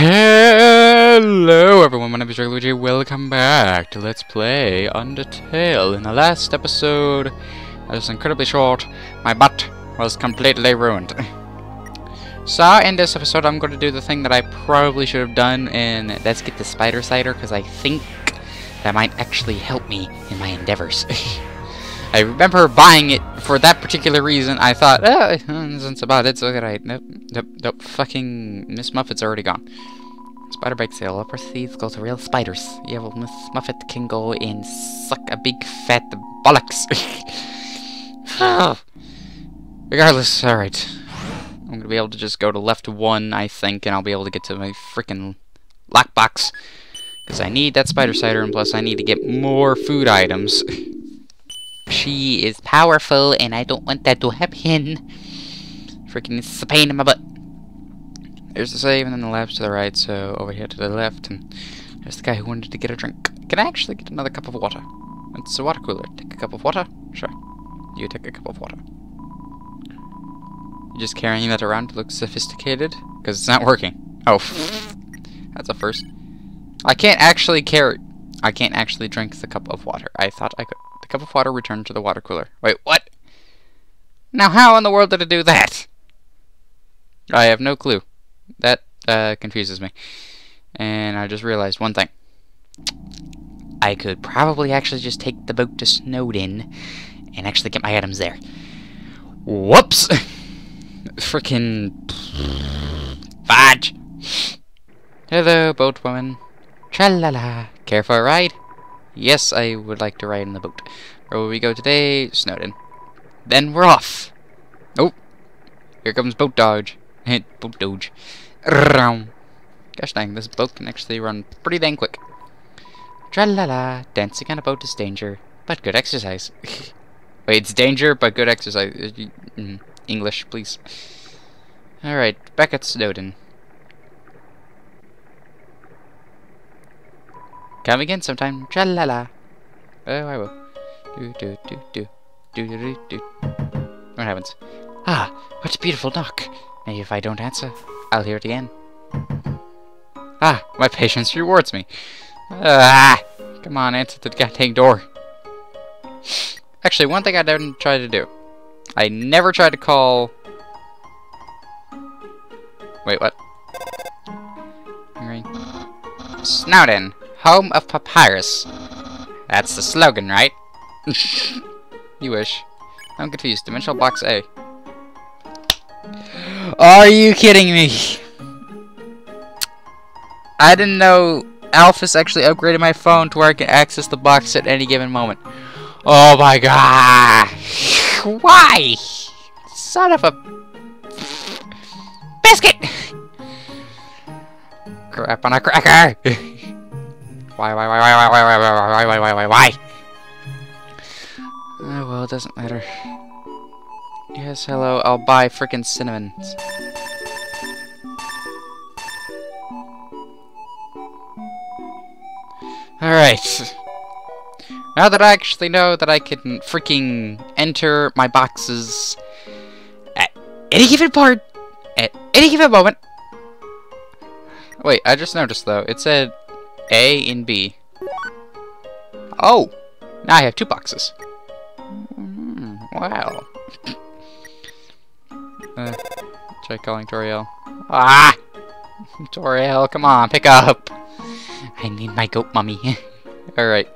Hello everyone, my name is Luigi. Welcome back to Let's Play Undertale. In the last episode, that was incredibly short, my butt was completely ruined. so in this episode I'm going to do the thing that I probably should have done and let's get the spider cider because I think that might actually help me in my endeavors. I remember buying it for that particular reason. I thought, oh, that's about it. It's alright. Nope, nope, nope. Fucking Miss Muffet's already gone. Spider bike sale. Upper seeds go to real spiders. Yeah, well, Miss Muffet can go and suck a big fat bollocks. Regardless, alright. I'm gonna be able to just go to left one, I think, and I'll be able to get to my freaking lockbox. Because I need that spider cider, and plus I need to get more food items. She is powerful, and I don't want that to happen. Freaking, it's a pain in my butt. There's the save, and then the lab's to the right, so over here to the left, and there's the guy who wanted to get a drink. Can I actually get another cup of water? It's a water cooler. Take a cup of water? Sure. You take a cup of water. You just carrying that around to look sophisticated? Because it's not working. Oh, that's a first. I can't actually carry... I can't actually drink the cup of water. I thought I could. The cup of water returned to the water cooler. Wait, what? Now how in the world did it do that? I have no clue. That uh, confuses me. And I just realized one thing. I could probably actually just take the boat to Snowdin and actually get my items there. Whoops! Freaking... Fudge! Hello, boatwoman. Tra-la-la. Care for a ride? Yes, I would like to ride in the boat. Where will we go today? Snowdin. Then we're off. Oh, here comes boat dodge. boat dodge. Gosh dang, this boat can actually run pretty dang quick. Tra la la, dancing on a boat is danger, but good exercise. Wait, it's danger, but good exercise. Mm, English, please. Alright, back at Snowdin. Come again sometime. Tra la la. Oh, I will. Do do do do do do do do. What happens? Ah, what a beautiful knock. Maybe if I don't answer, I'll hear it again. Ah, my patience rewards me. Ah, come on, answer the goddamn door. Actually, one thing I didn't try to do. I never tried to call... Wait, what? Snowdin home of papyrus. That's the slogan, right? you wish. I'm confused. Dimensional box A. Are you kidding me? I didn't know Alphys actually upgraded my phone to where I can access the box at any given moment. Oh my god! Why? Son of a... Biscuit! Crap on a cracker! Why, why, why, why, why, why, why, why, why, why, why, why? Oh, well, it doesn't matter. Yes, hello, I'll buy frickin' cinnamons. Alright. Now that I actually know that I can freaking enter my boxes at any given part, at any given moment. Wait, I just noticed though, it said a and B. Oh! Now I have two boxes. Mm, wow. uh, try calling Toriel. Ah! Toriel, come on, pick up! I need my goat mummy. Alright.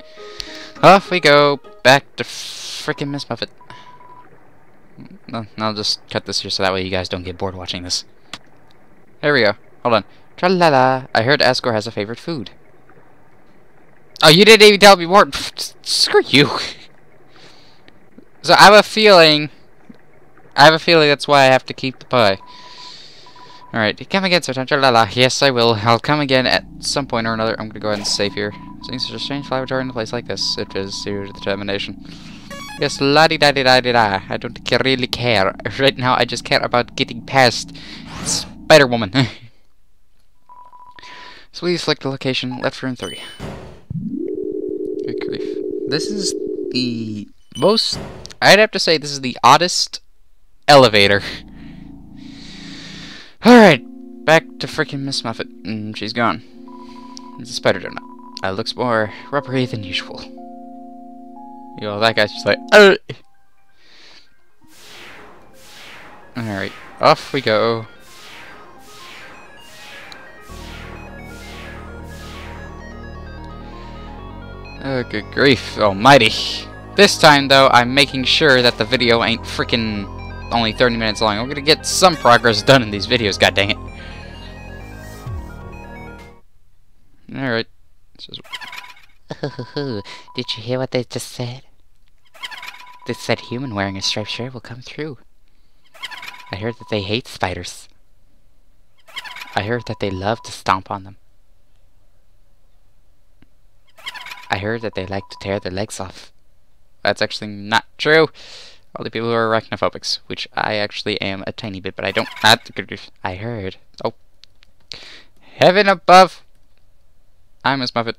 Off we go, back to freaking Miss Muffet. I'll just cut this here so that way you guys don't get bored watching this. There we go. Hold on. Tra la la. I heard Asgore has a favorite food. Oh, you didn't even tell me more. Screw you. So I have a feeling... I have a feeling that's why I have to keep the pie. Alright, come again, Sir La la. Yes, I will. I'll come again at some point or another. I'm gonna go ahead and save here. Seeing such a strange flower in a place like this, it is due determination. Yes, la di da di da di da. I don't really care. Right now, I just care about getting past Spider Woman. so please select the location, left room 3. Good grief. This is the most... I'd have to say this is the oddest elevator. Alright. back to freaking Miss Muffet, and she's gone. It's a spider donut. Uh, looks more rubbery than usual. You know, that guy's just like, oh! Alright, off we go. Oh, good grief almighty. This time, though, I'm making sure that the video ain't freaking only 30 minutes long. I'm gonna get some progress done in these videos, god dang it. Alright. Did you hear what they just said? They said human wearing a striped shirt will come through. I heard that they hate spiders. I heard that they love to stomp on them. I heard that they like to tear their legs off. That's actually not true. All the people who are arachnophobics, which I actually am a tiny bit, but I don't. I heard. Oh, heaven above! I'm Miss Muffet.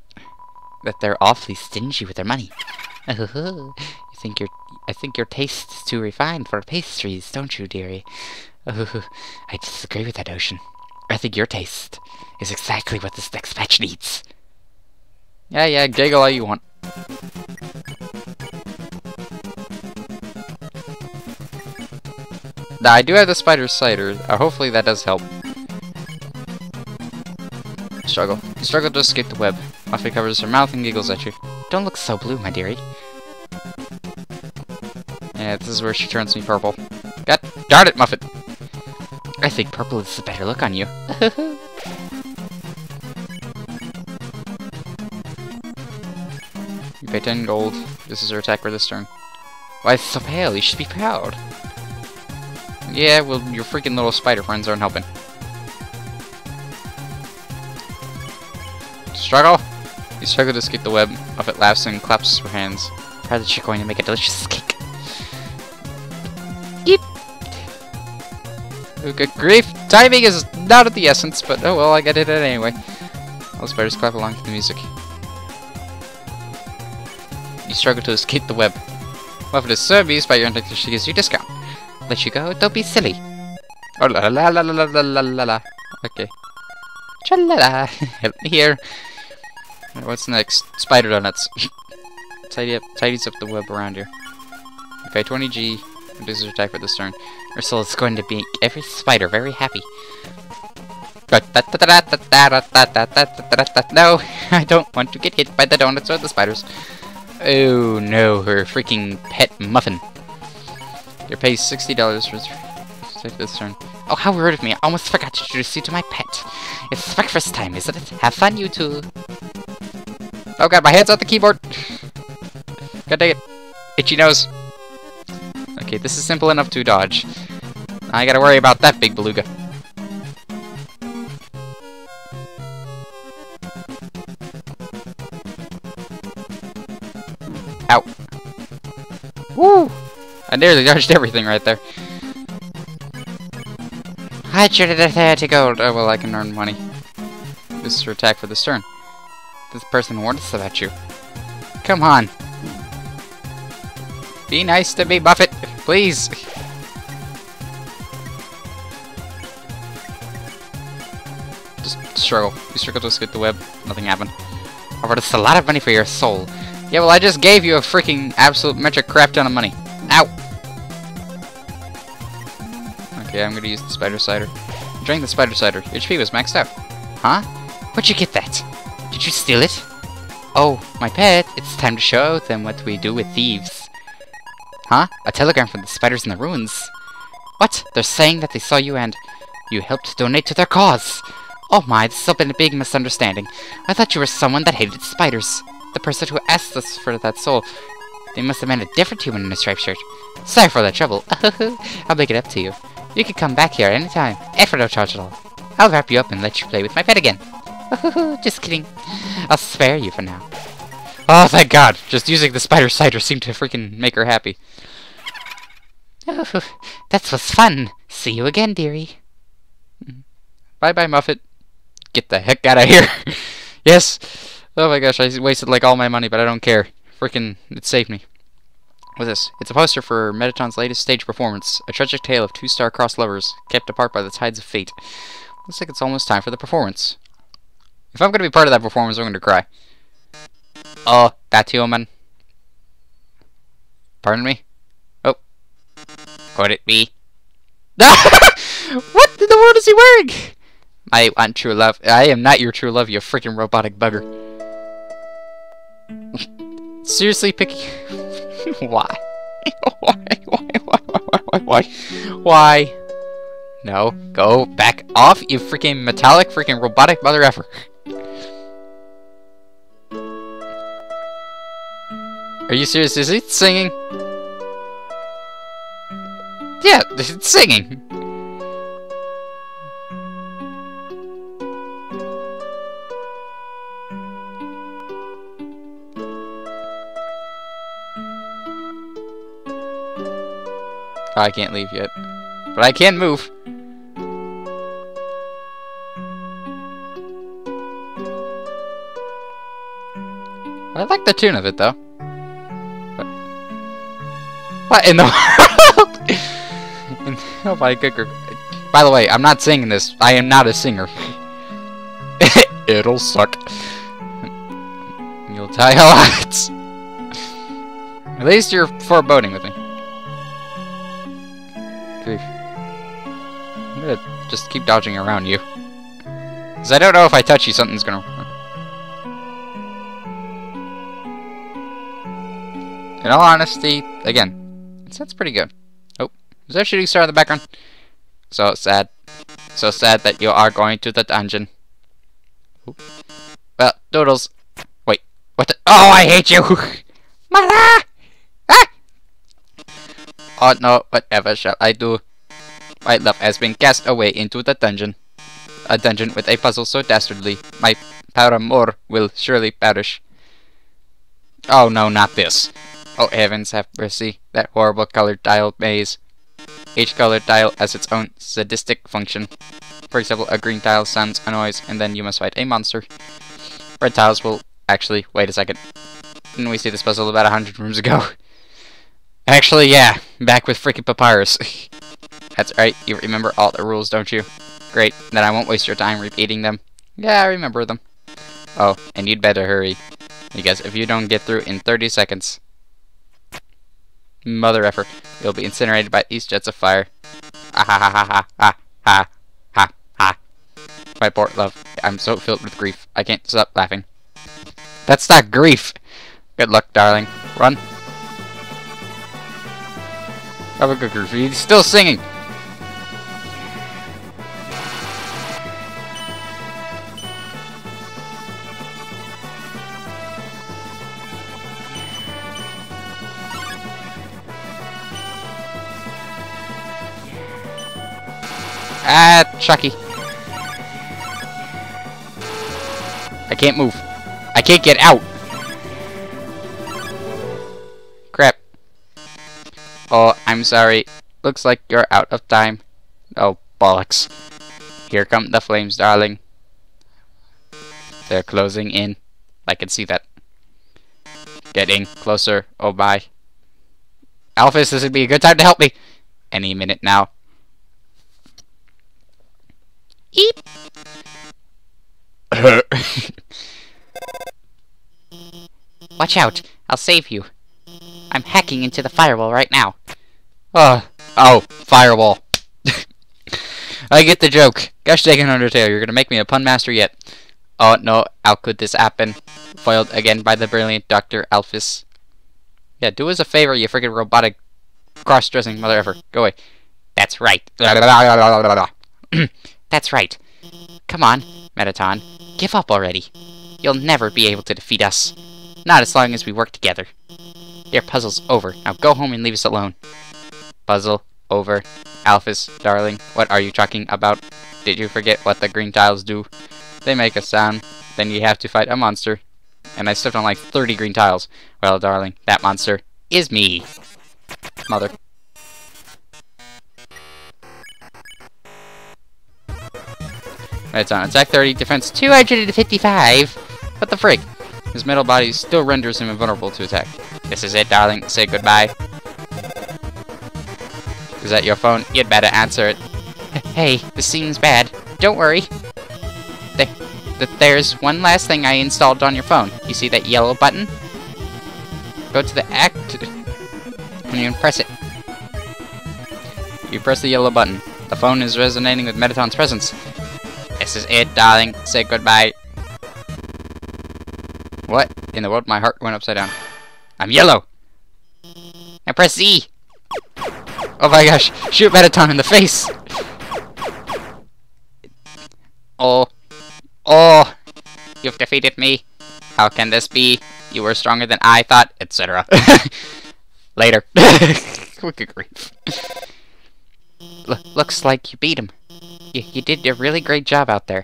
That they're awfully stingy with their money. you think your I think your taste is too refined for pastries, don't you, dearie? I disagree with that notion. I think your taste is exactly what this next batch needs. Yeah, yeah, giggle all you want. Now, I do have the spider cider. Uh, hopefully that does help. Struggle. Struggle to escape the web. Muffet covers her mouth and giggles at you. Don't look so blue, my dearie. Yeah, this is where she turns me purple. God darn it, Muffet! I think purple is the better look on you. pay 10 gold. This is her attack for this turn. Why so pale? You should be proud. Yeah, well, your freaking little spider friends aren't helping. Struggle! You struggle to escape the web. Muffet laughs and claps her hands. Proud that you're going to make a delicious cake. Yeet! Oh, good grief! Timing is not of the essence, but oh well, I did it anyway. All spiders clap along to the music. You struggle to escape the web. Muffet is so amused by your she gives you discount. Let you go? Don't be silly. Oh la la la la la la la la. Okay. Cha la la. Help me here. What's next? Spider donuts. Tidy up, tidies up the web around here. Okay, 20G. Reduces attack for this turn. Ursula is going to make every spider very happy. No, I don't want to get hit by the donuts or the spiders. Oh no, her freaking pet muffin. Your pay $60 for this turn. Oh, how rude of me. I almost forgot to introduce you to my pet. It's breakfast time, isn't it? Have fun, you two. Oh god, my hand's on the keyboard. God dang it. Itchy nose. Okay, this is simple enough to dodge. I gotta worry about that big beluga. Woo! I nearly dodged everything right there. I should have to go. Oh, well, I can earn money. This is your attack for this turn. This person warned us about you. Come on. Be nice to me, Muffet. Please. Just struggle. You struggle to escape the web. Nothing happened. Us a lot of money for your soul. Yeah, well, I just gave you a freaking absolute metric crap ton of money. Ow! Okay, I'm gonna use the spider cider. Drink the spider cider. HP was maxed out. Huh? Where'd you get that? Did you steal it? Oh, my pet, it's time to show them what we do with thieves. Huh? A telegram from the spiders in the ruins. What? They're saying that they saw you and you helped donate to their cause. Oh my, this has been a big misunderstanding. I thought you were someone that hated spiders. The person who asked us for that soul. They must have meant a different human in a striped shirt. Sorry for the trouble. I'll make it up to you. You can come back here anytime, and for no charge at all. I'll wrap you up and let you play with my pet again. Just kidding. I'll spare you for now. Oh, thank God! Just using the spider cider seemed to freaking make her happy. that was fun. See you again, dearie. Mm-hmm. Bye-bye, Muffet. Get the heck out of here. yes. Oh my gosh, I wasted like all my money, but I don't care. Freaking, it saved me. What's this? It's a poster for Mettaton's latest stage performance, a tragic tale of two star-crossed lovers, kept apart by the tides of fate. Looks like it's almost time for the performance. If I'm gonna be part of that performance, I'm gonna cry. Oh, that human. Pardon me? Oh. Could it be? what in the world is he wearing? I want true love. I am not your true love, you freaking robotic bugger. Seriously, picking... why? why? Why? Why? Why? Why? Why? Why? No, go back off, you freaking metallic, freaking robotic mother effer. Are you serious? Is it singing? Yeah, it's singing. I can't leave yet. But I can move. I like the tune of it, though. What, in the world? oh my good By the way, I'm not singing this. I am not a singer. It'll suck. You'll die a lot. At least you're foreboding with me. Just keep dodging around you. Because I don't know if I touch you, something's gonna... In all honesty, again, it sounds pretty good. Oh, is there a shooting star in the background? So sad. So sad that you are going to the dungeon. Well, Doodles. Wait, what the- Oh, I hate you! Mother! Ah! Oh no, whatever shall I do? My love has been cast away into the dungeon. A dungeon with a puzzle so dastardly, my paramour will surely perish. Oh no, not this. Oh heavens have mercy, that horrible colored tile maze. Each colored tile has its own sadistic function. For example, a green tile sounds a noise, and then you must fight a monster. Red tiles will... Actually, wait a second. Didn't we see this puzzle about a hundred rooms ago? Actually, yeah. Back with freaking Papyrus. That's right, you remember all the rules, don't you? Great, then I won't waste your time repeating them. Yeah, I remember them. Oh, and you'd better hurry, because if you don't get through in 30 seconds... Mother effer, you'll be incinerated by these jets of fire. Ah ha ha ha ha ha ha ha. My poor love, I'm so filled with grief, I can't stop laughing. That's not grief! Good luck, darling. Run. Have a good He's still singing! Ah, Chucky. I can't move. I can't get out. Crap. Oh, I'm sorry. Looks like you're out of time. Oh, bollocks. Here come the flames, darling. They're closing in. I can see that. Getting closer. Oh, bye. Alphys, this would be a good time to help me. Any minute now. Eep. Watch out. I'll save you. I'm hacking into the firewall right now. Oh, oh, firewall. I get the joke. Gosh dang it, Undertale, you're gonna make me a pun master yet. Oh no, how could this happen? Foiled again by the brilliant Dr. Alphys. Yeah, do us a favor, you freaking robotic cross-dressing mother ever. Go away. That's right. That's right. Come on, Mettaton. Give up already. You'll never be able to defeat us. Not as long as we work together. Your puzzle's over. Now go home and leave us alone. Puzzle over. Alphys, darling, what are you talking about? Did you forget what the green tiles do? They make a sound. Then you have to fight a monster. And I stepped on like 30 green tiles. Well, darling, that monster is me. Mother. It's on attack 30, defense 255. What the frig? His metal body still renders him invulnerable to attack. This is it, darling. Say goodbye. Is that your phone? You'd better answer it. Hey, this seems bad. don't worry. There, th there's one last thing I installed on your phone. You see that yellow button? Go to the act and you press it. You press the yellow button. The phone is resonating with Mettaton's presence. This is it, darling. Say goodbye. What in the world? My heart went upside down. I'm yellow. Now press E. Oh my gosh! Shoot Mettaton in the face! Oh. Oh. You've defeated me. How can this be? You were stronger than I thought, etc. Later. Quick grief. L looks like you beat him. You, you did a really great job out there.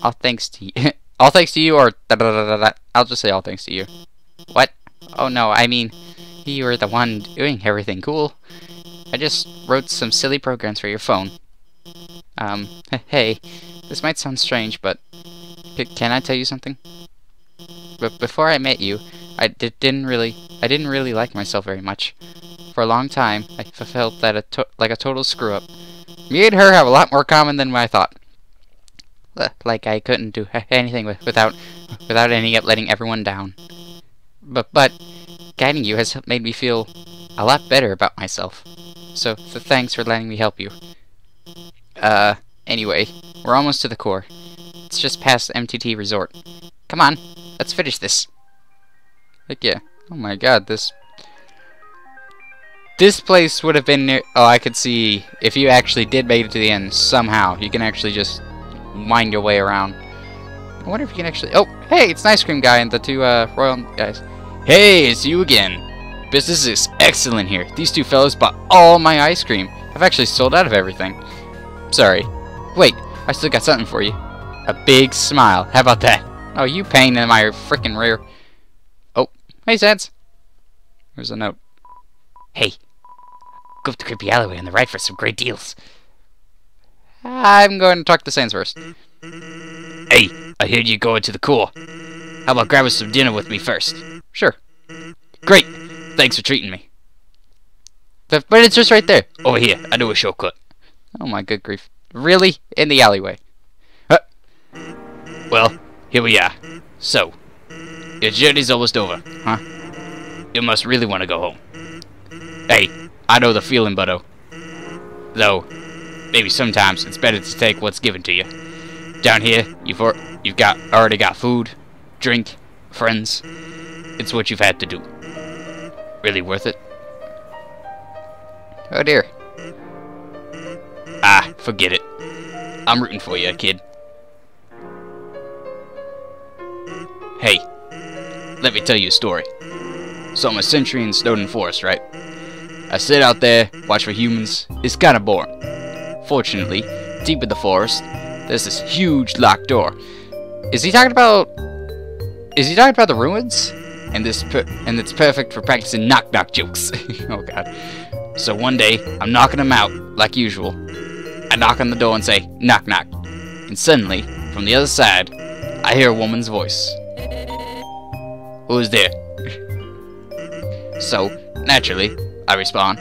All thanks to you. all thanks to you, or da da da. I'll just say all thanks to you. What? Oh no, I mean, you were the one doing everything cool. I just wrote some silly programs for your phone. Um, hey, this might sound strange, but can I tell you something? But before I met you, I didn't really, I didn't really like myself very much. For a long time, I felt that a like a total screw up. Me and her have a lot more common than I thought. Like I couldn't do anything without, without ending up letting everyone down. But but, guiding you has made me feel a lot better about myself. So, so thanks for letting me help you. Uh, anyway, we're almost to the core. It's just past MTT Resort. Come on, let's finish this. Heck yeah. Oh my god, this... This place would have been near... Oh, I could see if you actually did make it to the end somehow. You can actually just wind your way around. I wonder if you can actually... Oh, hey, it's an ice cream guy and the two uh, royal guys. Hey, it's you again. Business is excellent here. These two fellows bought all my ice cream. I've actually sold out of everything. Sorry. Wait, I still got something for you. A big smile. How about that? Oh, you pain in my freaking rear. Oh, hey, Sans. There's a note. Hey, go up the creepy alleyway on the right for some great deals. I'm going to talk to Sans first. Hey, I heard you going to the core. How about grabbing some dinner with me first? Sure. Great. Thanks for treating me. But it's just right there. Over here. I know a shortcut. Oh my good grief. Really? In the alleyway. Huh. Well, here we are. So, your journey's almost over, huh? You must really want to go home. Hey, I know the feeling, buddo. Though, maybe sometimes it's better to take what's given to you. Down here, you've you've got already got food, drink, friends. It's what you've had to do. Really worth it? Oh dear. Ah, forget it. I'm rooting for you, kid. Hey, let me tell you a story. So I'm a sentry in Snowdin Forest, right? I sit out there, watch for humans. It's kinda boring. Fortunately, deep in the forest, there's this huge locked door. Is he talking about... Is he talking about the ruins? And this and it's perfect for practicing knock-knock jokes. oh god. So one day, I'm knocking him out, like usual. I knock on the door and say, knock knock. And suddenly, from the other side, I hear a woman's voice. Who's there? so, naturally, I respond,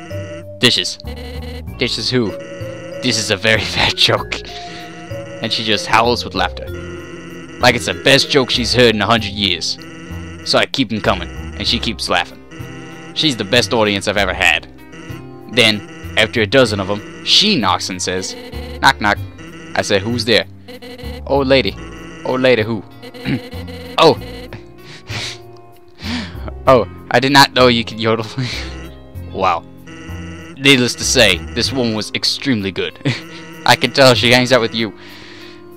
dishes. Dishes who? This is a very bad joke. And she just howls with laughter. Like it's the best joke she's heard in a hundred years. So I keep them coming, and she keeps laughing. She's the best audience I've ever had. Then, after a dozen of them, she knocks and says, Knock knock. I said, Who's there? Old lady. Old lady who? oh. oh, I did not know you could yodel. wow. Needless to say, this woman was extremely good. I can tell she hangs out with you.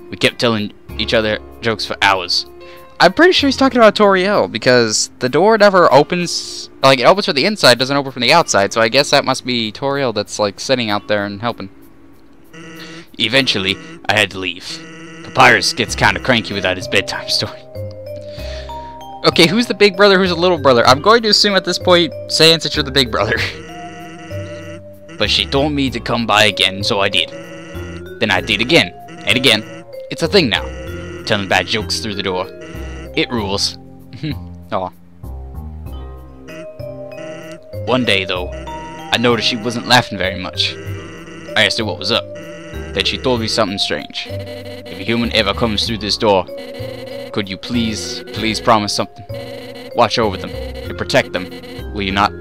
We kept telling each other jokes for hours. I'm pretty sure he's talking about Toriel because the door never opens. Like it opens from the inside, doesn't open from the outside. So I guess that must be Toriel that's like sitting out there and helping. Eventually, I had to leave. Papyrus gets kind of cranky without his bedtime story. Okay, who's the big brother? Who's the little brother? I'm going to assume at this point, Sans that you're the big brother. but she told me to come by again, so I did. Then I did again, and again. It's a thing now. Telling bad jokes through the door. It rules. Aw. One day, though, I noticed she wasn't laughing very much. I asked her what was up. that she told me something strange. If a human ever comes through this door, could you please, please promise something? Watch over them and protect them, will you not?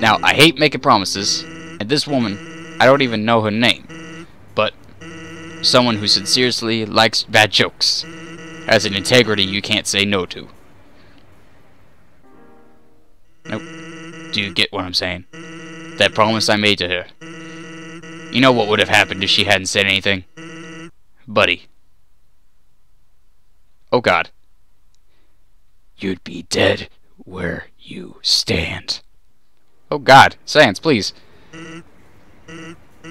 Now, I hate making promises, and this woman, I don't even know her name, but someone who sincerely likes bad jokes, has an integrity you can't say no to. Nope. Do you get what I'm saying? That promise I made to her. You know what would have happened if she hadn't said anything? Buddy. Oh god. You'd be dead where you stand. Oh god. Sans, please.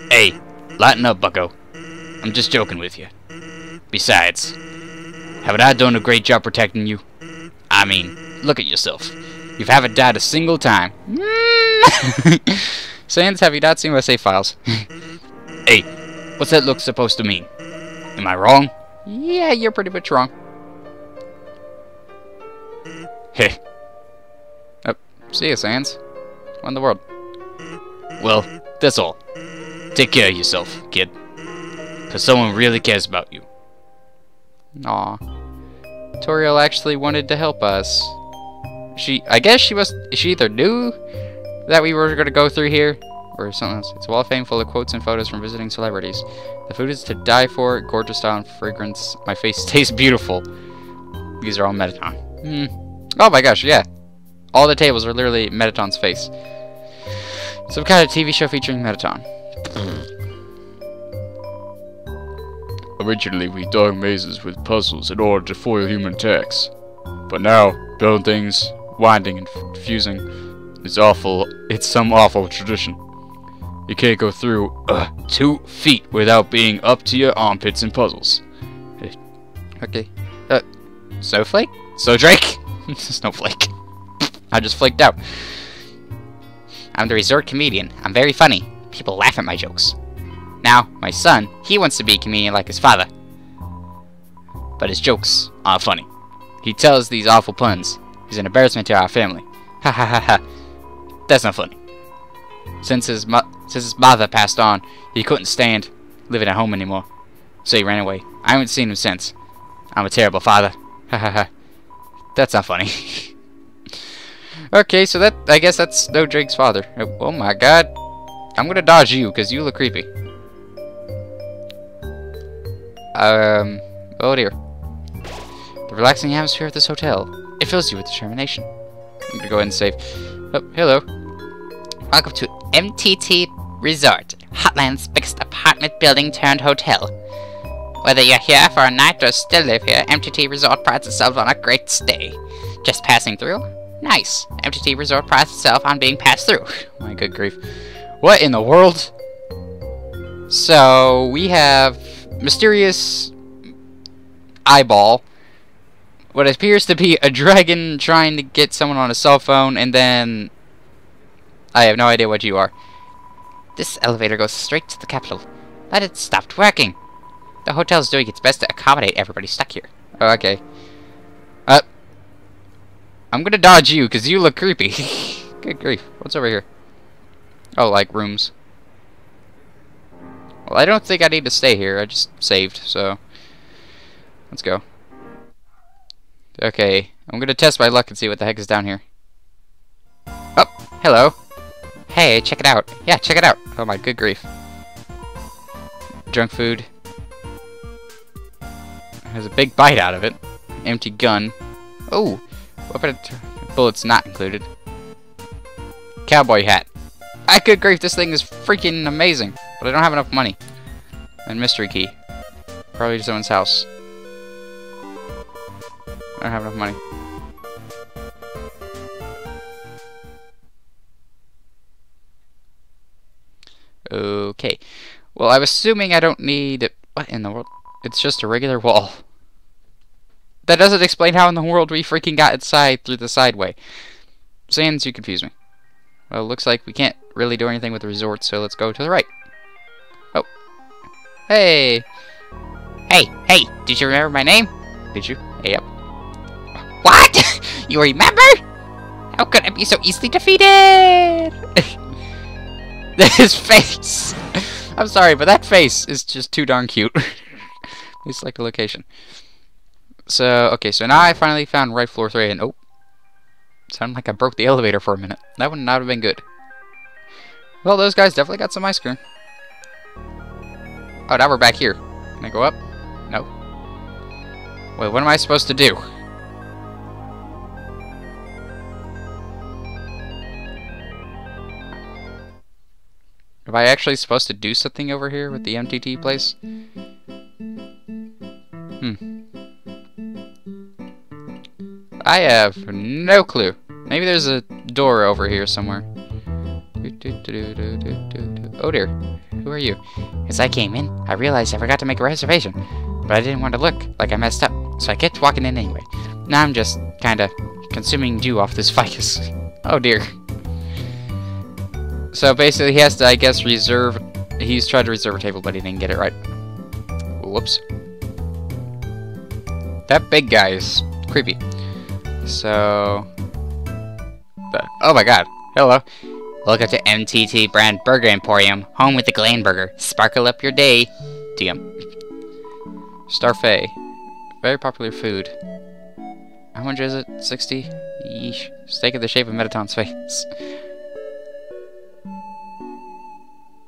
Hey, lighten up, bucko. I'm just joking with you. Besides, haven't I done a great job protecting you? I mean, look at yourself. You haven't died a single time. Sans, have you not seen my save files? hey, what's that look supposed to mean? Am I wrong? Yeah, you're pretty much wrong. Hey. Oh, see you, Sans. What in the world? Well, that's all. Take care of yourself, kid. Because someone really cares about you. Aw. Toriel actually wanted to help us. She, I guess she was, she either knew that we were going to go through here, or something else. It's a wall of fame full of quotes and photos from visiting celebrities. The food is to die for, gorgeous style and fragrance. My face tastes beautiful. These are all Mettaton. Hmm. Oh my gosh, yeah. All the tables are literally Mettaton's face. Some kind of TV show featuring Mettaton. Originally, we dug mazes with puzzles in order to foil human attacks. But now, building things, winding and fusing, is awful. It's some awful tradition. You can't go through uh, two feet without being up to your armpits in puzzles. Okay. Uh, Snowflake? Snowdrake? Snowflake. I just flaked out. I'm the resort comedian. I'm very funny. People laugh at my jokes. Now, my son, he wants to be a comedian like his father. But his jokes aren't funny. He tells these awful puns. He's an embarrassment to our family. Ha ha ha ha. That's not funny. Since his, since his mother passed on, he couldn't stand living at home anymore. So he ran away. I haven't seen him since. I'm a terrible father. Ha ha ha. That's not funny. okay, so that I guess that's Snowdrake's father. Oh, oh my god. I'm gonna dodge you, because you look creepy. Um, oh dear. The relaxing atmosphere of this hotel. It fills you with determination. I'm gonna go ahead and save. Oh, hello. Welcome to MTT Resort, Hotland's biggest apartment building turned hotel. Whether you're here for a night or still live here, MTT Resort prides itself on a great stay. Just passing through? Nice. MTT Resort prides itself on being passed through. My good grief. What in the world? So, we have mysterious eyeball. What appears to be a dragon trying to get someone on a cell phone, and then... I have no idea what you are. This elevator goes straight to the capital. But it stopped working. The hotel's doing its best to accommodate everybody stuck here. Oh, okay. Uh, I'm gonna dodge you, because you look creepy. Good grief. What's over here? Oh, like rooms. Well, I don't think I need to stay here. I just saved, so... Let's go. Okay, I'm gonna test my luck and see what the heck is down here. Oh, hello. Hey, check it out. Yeah, check it out. Oh my good grief. Junk food. Has a big bite out of it. Empty gun. Oh, weapon bullets not included. Cowboy hat. I could grief, this thing is freaking amazing. But I don't have enough money. And mystery key. Probably someone's house. I don't have enough money. Okay. Well, I'm assuming I don't need... What in the world? It's just a regular wall. That doesn't explain how in the world we freaking got inside through the sideway. Sans, you confuse me. Well, looks like we can't really do anything with the resort, so let's go to the right. Oh. Hey! Hey, hey, did you remember my name? Did you? Yep. What? you remember? How could I be so easily defeated? His face! I'm sorry, but that face is just too darn cute. Please select a location. So, okay, so now I finally found right floor 3, and oh. Sounded like I broke the elevator for a minute. That would not have been good. Well, those guys definitely got some ice cream. Oh, now we're back here. Can I go up? No. Wait, what am I supposed to do? Am I actually supposed to do something over here with the MTT place? Hmm. I have no clue. Maybe there's a door over here somewhere. Oh dear. Who are you? As I came in, I realized I forgot to make a reservation, but I didn't want to look like I messed up, so I kept walking in anyway. Now I'm just kinda consuming dew off this ficus. Oh dear. So basically he has to, I guess, reserve... He's tried to reserve a table, but he didn't get it right. Whoops. That big guy is creepy. So... Oh my god. Hello. Welcome to MTT Brand Burger Emporium, home with the Glamburger. Sparkle up your day. DM. Starfait. Very popular food. How much is it? 60? Yeesh. Steak of the shape of Mettaton's face.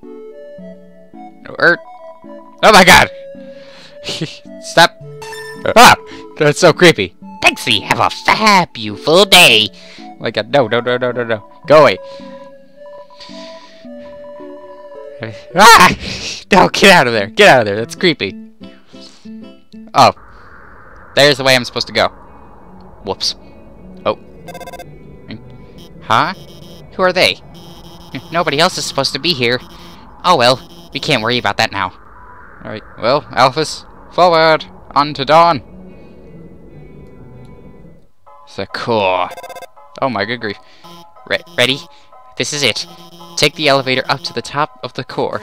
No ert. Oh my god! Stop. Ah! That's so creepy. Pixie, have a fabulous day. My god, no, no, no, no, no, no. Go away. Ah! No, get out of there. Get out of there. That's creepy. Oh. There's the way I'm supposed to go. Whoops. Oh. Huh? Who are they? Nobody else is supposed to be here. Oh well, we can't worry about that now. Alright, well, Alphys, forward! On to dawn! The core. Oh my good grief. Re ready? This is it. Take the elevator up to the top of the core.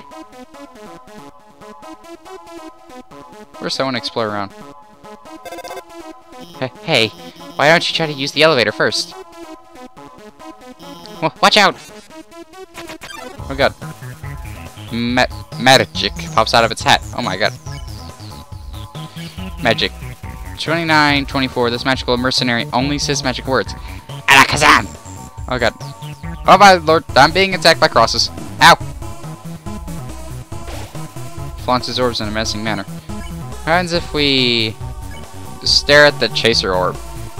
Where's someone to explore around? H hey, why don't you try to use the elevator first? W watch out! Oh god. Ma magic pops out of its hat. Oh my god. Magic. 29, 24. This magical mercenary only says magic words. Alakazam! Oh god. Oh my lord, I'm being attacked by crosses. Ow! Flaunts his orbs in a menacing manner. What happens if we stare at the chaser orb?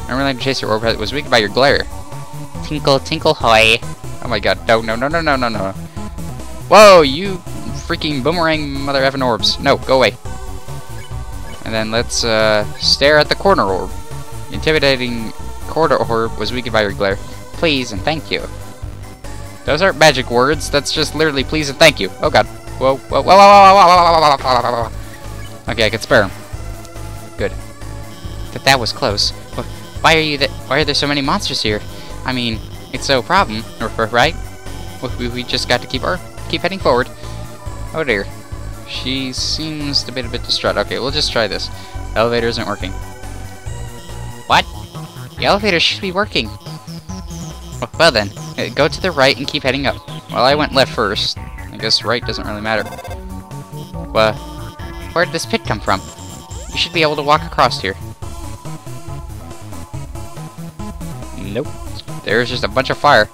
I remember that chaser orb was weakened by your glare. Tinkle, tinkle, hoy. Oh my god, no, no, no, no, no, no, no. Whoa, you freaking boomerang mother effing orbs. No, go away. And then let's uh, stare at the corner orb. Intimidating corner orb was weakened by your glare. Please and thank you. Those aren't magic words, that's just literally please and thank you. Oh god. Whoa, whoa, whoa, whoa, whoa, whoa, whoa, whoa, whoa. Okay, I can spare him. Good. But that was close. Why are you that? Why are there so many monsters here? I mean, it's no problem, right? We just got to keep our keep heading forward. Oh dear. She seems to be a bit distraught. Okay, we'll just try this. Elevator isn't working. What? The elevator should be working. Oh, well then, go to the right and keep heading up. Well, I went left first. I guess right doesn't really matter. Well, where did this pit come from? You should be able to walk across here. Nope. There's just a bunch of fire.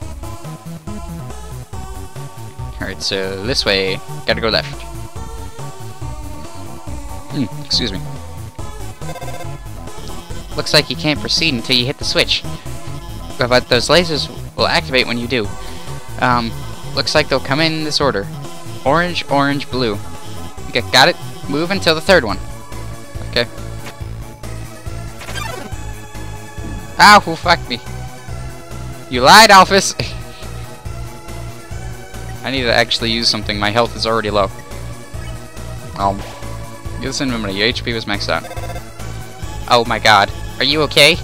Alright, so this way. Gotta go left. Hmm, excuse me. Looks like you can't proceed until you hit the switch. But those lasers will activate when you do. Um, looks like they'll come in this order. Orange, orange, blue. Okay, got it? Move until the third one. Okay. Ow, who fucked me? You lied, Alphys! I need to actually use something. My health is already low. Um, use memory. Your HP was maxed out. Oh my god. Are you okay?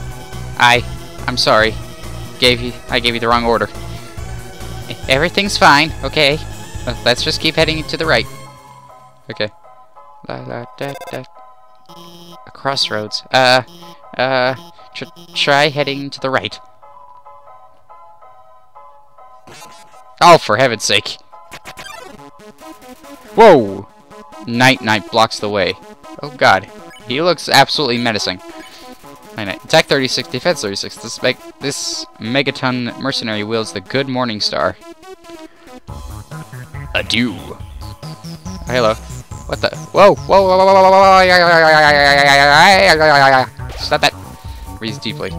I... I'm sorry. Gave you... I gave you the wrong order. Everything's fine, okay? Let's just keep heading to the right. Okay. La, la, da, da. A crossroads. Uh... Uh... Tr try heading to the right. Oh, for heaven's sake. Whoa! Night Knight blocks the way. Oh god. He looks absolutely menacing. Night Knight. Attack 36, defense 36. This, meg this megaton mercenary wields the good morning star. Adieu. Oh, hello. What the? Whoa! Whoa! Stop that. Breathe deeply.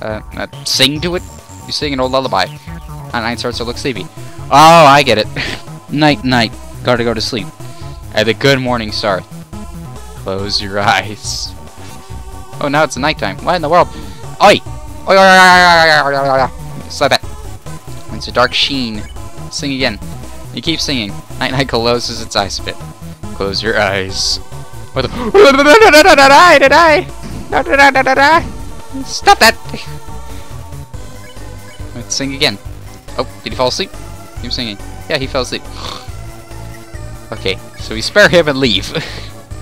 Uh, uh, sing to it. You sing an old lullaby. And Night starts to look sleepy. Oh, I get it. night, night. Gotta go to sleep. At the good morning star. Close your eyes. Oh, now it's nighttime. What in the world? Oi! Oi! Stop that. It's a dark sheen. Sing again. You keep singing. Knight Knight closes its eyes a bit. Close your eyes. What the? Stop that! Let's sing again. Oh, did he fall asleep? Keep singing. Yeah, he fell asleep. Okay, so we spare him and leave.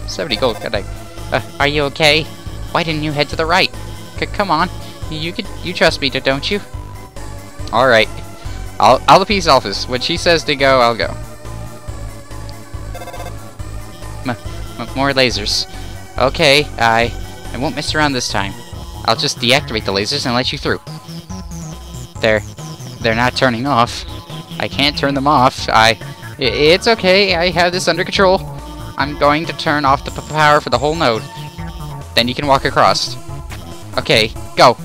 70 gold, good uh, Are you okay? Why didn't you head to the right? C come on. You could, you trust me, don't you? Alright. I'll, I'll appease Alphys. When she says to go, I'll go. M more lasers. Okay, I... I won't mess around this time. I'll just deactivate the lasers and let you through. They're... They're not turning off. I can't turn them off. I... It's okay. I have this under control. I'm going to turn off the power for the whole node. Then you can walk across. Okay, go.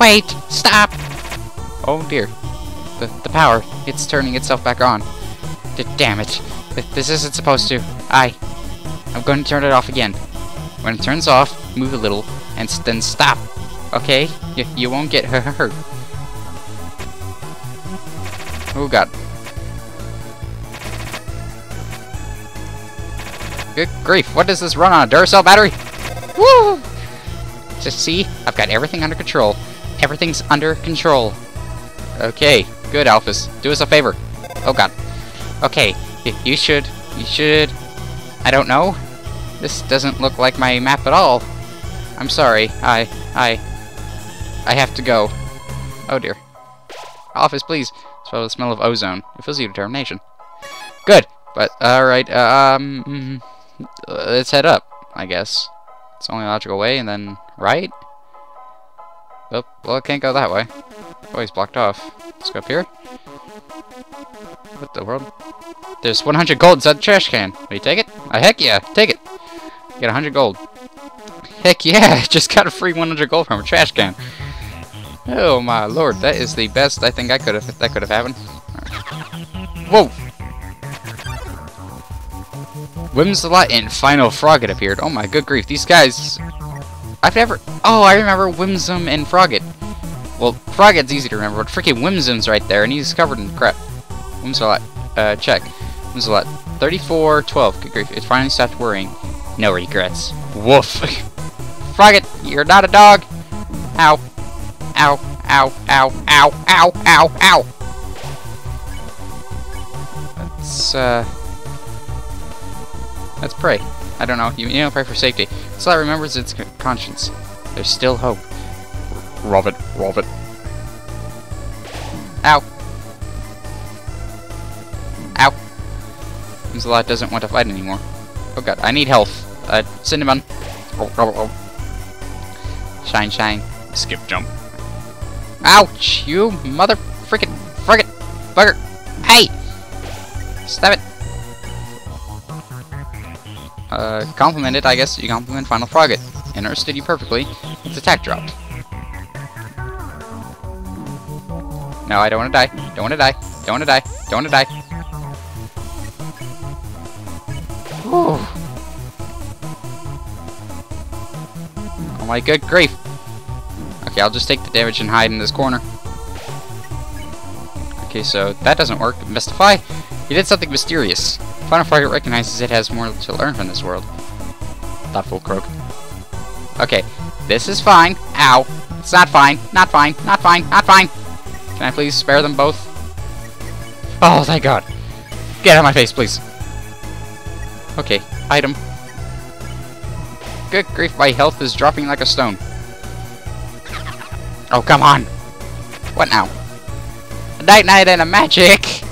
Wait! Stop! Oh dear. The, the power. It's turning itself back on. D damn it. This isn't supposed to. I... I'm going to turn it off again. When it turns off, move a little, and then stop. Okay? You, you won't get hurt. Oh god. Good grief, what does this run on? A Duracell battery? Woo! Just see, I've got everything under control. Everything's under control. Okay, good, Alphys. Do us a favor. Oh god. Okay, you should, you should, I don't know. This doesn't look like my map at all. I'm sorry, I, I, I have to go. Oh dear. Office, please. Smell the smell of ozone. It fills you determination. Good, but, alright, um, let's head up, I guess. It's the only logical way, and then right? Oh, well, it can't go that way. Oh, he's blocked off. Let's go up here. What the world? There's 100 gold inside the trash can. Will you take it? Uh, heck yeah, take it. Get 100 gold. Heck yeah, just got a free 100 gold from a trash can. Oh my lord, that is the best I think I could have that could have happened. Whoa! Whimsalot and Final Froggit appeared. Oh my good grief, these guys... I've never... Oh, I remember Whimsum and Froggit. Well, Froggit's easy to remember, but freaking Whimsum's right there, and he's covered in crap. Whimsalot, uh, check. Whimsalot, 3412, good grief, it finally stopped worrying. No regrets. Woof. Froggit, you're not a dog. Ow. Ow, ow, ow, ow, ow, ow, ow. Let's, uh... Let's pray. I don't know. You, you know, pray for safety. So that remembers its conscience. There's still hope. Rub it, rub it. Ow. Ow. Lancelot doesn't want to fight anymore. Oh god, I need health. Uh, cinnamon. Oh, oh, oh. Shine, shine. Skip jump. Ouch! You mother frickin' frickin' bugger! Hey! Stop it! Uh, complimented, I guess you compliment Final Froggit. Interested you perfectly. Its attack dropped. No, I don't want to die. Don't want to die. Don't want to die. Don't want to die. Whew. Oh my good grief. Okay, I'll just take the damage and hide in this corner. Okay, so that doesn't work. Mystify? He did something mysterious. Final Froggit recognizes it has more to learn from this world. Thoughtful croak. Okay, this is fine. Ow. It's not fine. Not fine. Not fine. Not fine. Can I please spare them both? Oh, thank God. Get out of my face, please. Okay, item. Good grief, my health is dropping like a stone. Oh, come on! What now? A Knight Knight and a Madjick!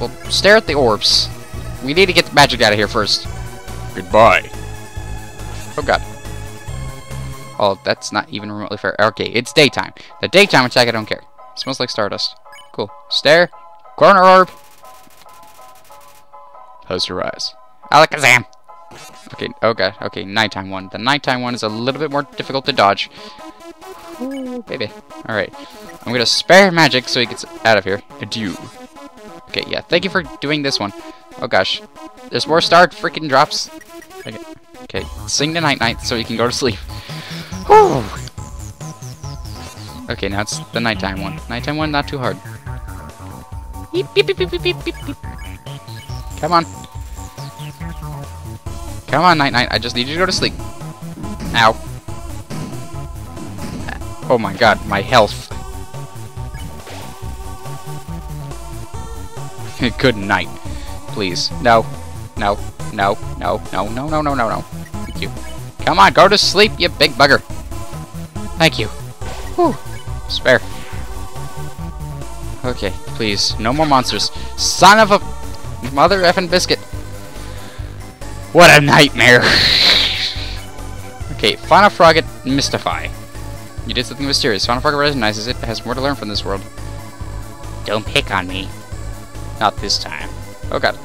Well, stare at the orbs. We need to get the Madjick out of here first. Goodbye. Oh god. Oh, that's not even remotely fair. Okay, it's daytime. The daytime attack, I don't care. smells like stardust. Cool. Stare. Corner orb. Close your eyes. Alakazam! Okay, god. Okay, nighttime one. The nighttime one is a little bit more difficult to dodge. Ooh, baby. Alright. I'm gonna spare Madjick so he gets out of here. Adieu. Okay, yeah. Thank you for doing this one. Oh gosh. There's more star freaking drops. Okay. okay. Sing the Knight Knight so you can go to sleep. Whew. Okay, now it's the nighttime one. Nighttime one, not too hard. Beep, beep, beep. Come on. Come on, Knight Knight. I just need you to go to sleep. Ow. Oh my god, my health. Good night. Please. No. No. No. No. No. No. No. No. No. No. Thank you. Come on, go to sleep, you big bugger. Thank you. Whew. Spare. Okay, please. No more monsters. Son of a mother effing biscuit. What a nightmare. okay, Fauna Froggit Mystify. You did something mysterious. Final Froggit recognizes it, has more to learn from this world. Don't pick on me. Not this time. Oh god.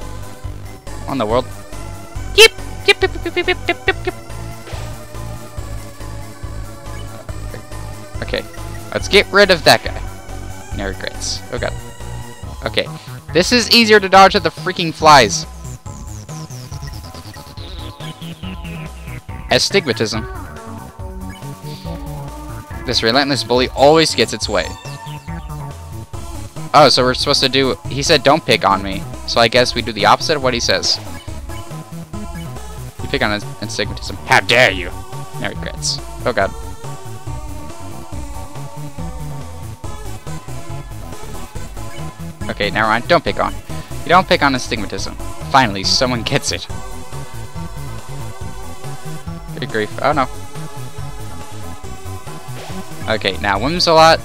On the world. Okay. Let's get rid of that guy. No regrets. Oh god. Okay. This is easier to dodge than the freaking flies. Astigmatism. This relentless bully always gets its way. Oh, so we're supposed to do... He said don't pick on me. So I guess we do the opposite of what he says. You pick on astigmatism. How dare you! No regrets. Oh god. Okay, now mind. Don't pick on. You don't pick on astigmatism. Finally, someone gets it. Good grief. Oh no. Okay, now Whimsalot.